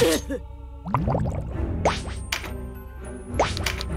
Ha ha ha!